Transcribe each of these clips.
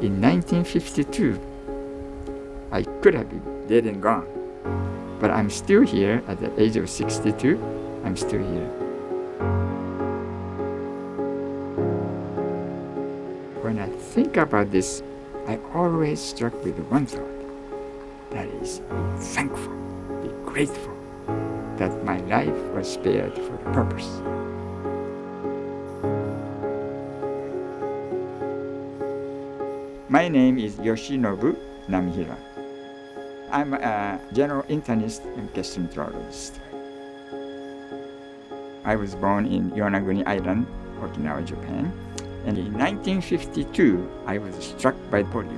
In 1952, I could have been dead and gone. But I'm still here at the age of 62. I'm still here. When I think about this, I always struck with one thought. That is, be thankful, be grateful that my life was spared for the purpose. My name is Yoshinobu Namihira. I'm a general internist and gastroenterologist. I was born in Yonaguni Island, Okinawa, Japan, and in 1952 I was struck by polio.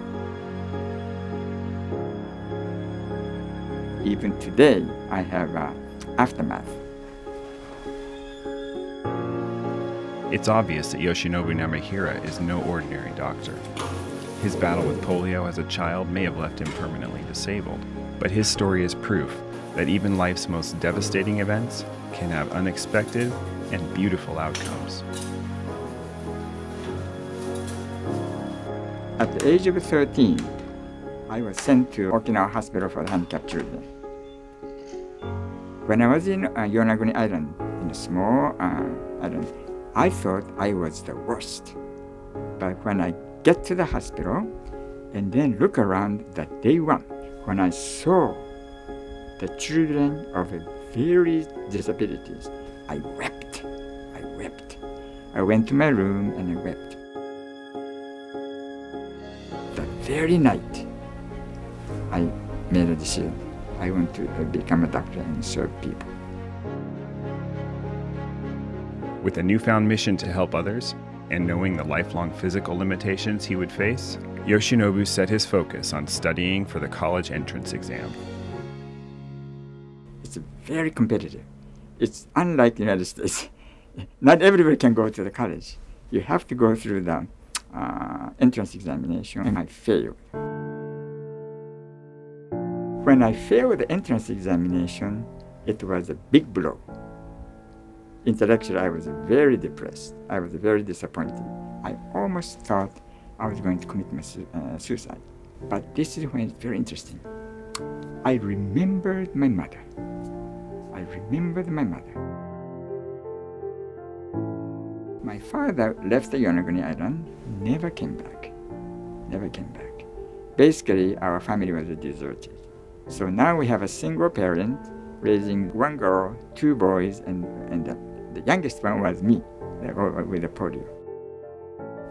Even today, I have uh, aftermath. It's obvious that Yoshinobu Namihira is no ordinary doctor. His battle with polio as a child may have left him permanently disabled, but his story is proof that even life's most devastating events can have unexpected and beautiful outcomes. At the age of 13, I was sent to Okinawa Hospital for Handicapped Children. When I was in uh, Yonaguni Island, in a small uh, island, I thought I was the worst. But when I get to the hospital and then look around that day one, when I saw the children of various disabilities, I wept. I wept. I went to my room and I wept. That very night, I made a decision. I want to uh, become a doctor and serve people. With a newfound mission to help others, and knowing the lifelong physical limitations he would face, Yoshinobu set his focus on studying for the college entrance exam. It's very competitive. It's unlike the United States. Not everybody can go to the college. You have to go through the uh, entrance examination, and I failed. When I failed the entrance examination, it was a big blow intellectually, I was very depressed. I was very disappointed. I almost thought I was going to commit my uh, suicide. But this is when it's very interesting. I remembered my mother. I remembered my mother. My father left the Yonaguni Island, never came back. Never came back. Basically, our family was deserted. So now we have a single parent raising one girl, two boys, and, and the, the youngest one was me uh, with the polio.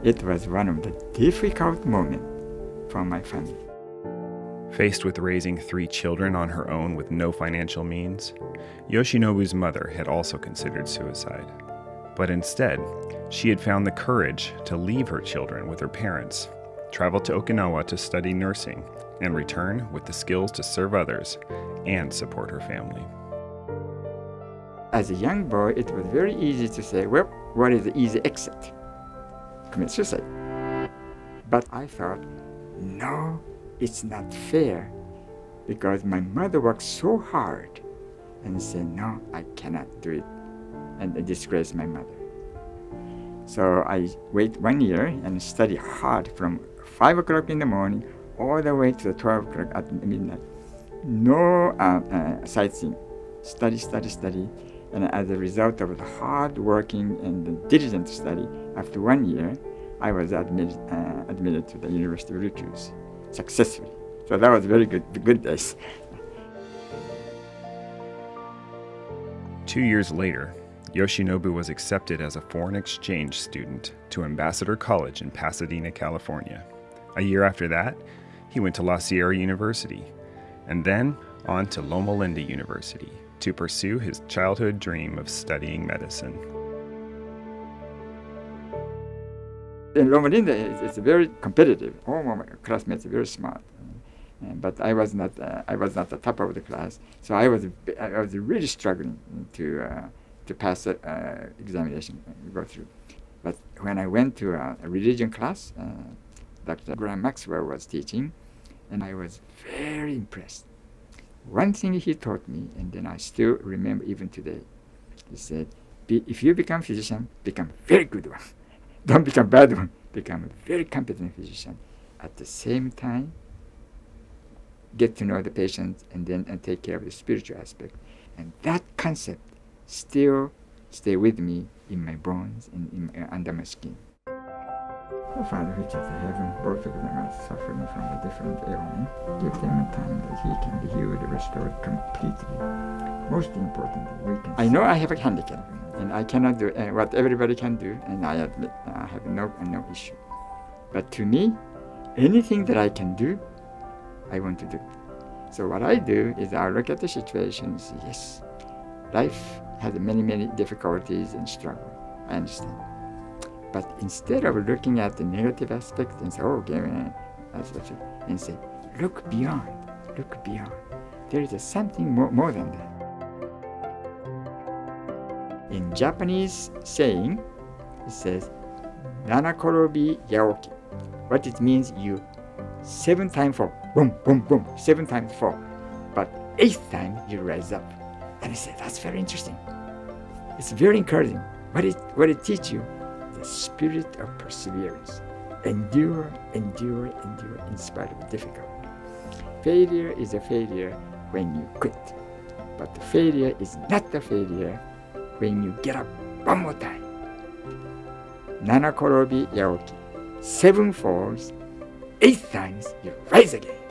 It was one of the difficult moments for my family. Faced with raising three children on her own with no financial means, Yoshinobu's mother had also considered suicide. But instead, she had found the courage to leave her children with her parents, travel to Okinawa to study nursing, and return with the skills to serve others and support her family. As a young boy, it was very easy to say, well, what is the easy exit? Commit suicide. But I thought, no, it's not fair because my mother worked so hard and said, no, I cannot do it and disgrace my mother. So I wait one year and study hard from 5 o'clock in the morning all the way to the 12 o'clock at midnight. No uh, uh, sightseeing. Study, study, study. And as a result of the hard working and diligent study, after one year, I was admitted, uh, admitted to the University of Ryukyu successfully. So that was very good, good days. Two years later, Yoshinobu was accepted as a foreign exchange student to Ambassador College in Pasadena, California. A year after that, he went to La Sierra University, and then on to Loma Linda University to pursue his childhood dream of studying medicine. In Loma Linda, it's, very competitive. All my classmates are very smart. but I was not. Uh, I was not the top of the class, so I was. I was really struggling to uh, to pass the uh, examination, go through. But when I went to a, a religion class, uh, Dr. Graham Maxwell was teaching, and I was very impressed. One thing he taught me, and then I still remember even today, he said, if you become physician, become very good one. Don't become bad one. Become a very competent physician. at the same time get to know the patient and then and take care of the spiritual aspect. And that concept still stay with me in my bones and in, uh, under my skin. The Father which is in heaven, both of them are suffering from a different ailment. Give them a time that he can be healed, restored completely. Most importantly, we can. I know I have a handicap, and I cannot do uh, what everybody can do, and I admit I have no no issue. But to me, anything that I can do, I want to do. So what I do is I look at the situation and say, yes, life has many, many difficulties and struggle. I understand. But instead of looking at the negative aspects and say, oh, okay, and say, look beyond, look beyond. There is something more, more than that. In Japanese saying, it says, Nanakorobi yaoki. What it means, you seven times fall, boom, boom, boom, seven times fall. But eighth time you rise up. And I said, that's very interesting. It's very encouraging. What it, what it teaches you, the spirit of perseverance. Endure, endure, endure in spite of difficulty. Failure is a failure when you quit. But the failure is not a failure when you get up one more time. Nana korobi yaoki. Seven falls, eight times you rise again.